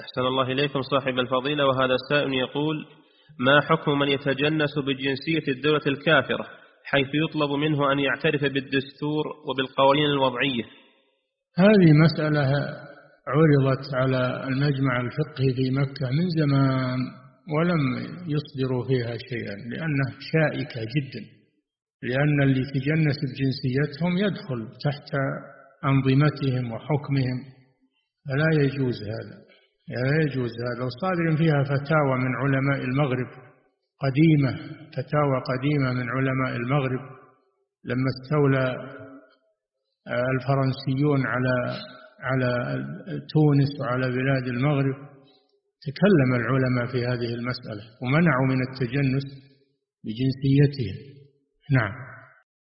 أحسن الله إليكم صاحب الفضيلة وهذا السائل يقول ما حكم من يتجنس بجنسية الدولة الكافرة حيث يطلب منه أن يعترف بالدستور وبالقوانين الوضعية؟ هذه مسألة عرضت على المجمع الفقهي في مكة من زمان ولم يصدروا فيها شيئا لأنه شائكة جدا لأن اللي تجنس بجنسيتهم يدخل تحت أنظمتهم وحكمهم فلا يجوز هذا. لا يجوز. هذا وصادر فيها فتاوى من علماء المغرب قديمة فتاوى قديمة من علماء المغرب لما استولى الفرنسيون على على تونس وعلى بلاد المغرب تكلم العلماء في هذه المسألة ومنعوا من التجنس بجنسيتهم. نعم.